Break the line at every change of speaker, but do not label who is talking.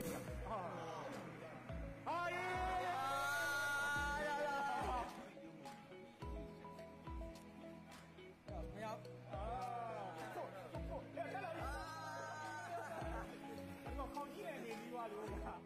开心啊！啊耶！呀呀！怎么样？啊！走走走！来来来！啊！我靠！你来的，你妈啊！